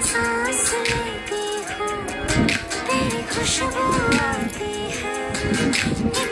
सांस लेती हूँ तेरी खुशबू आती है।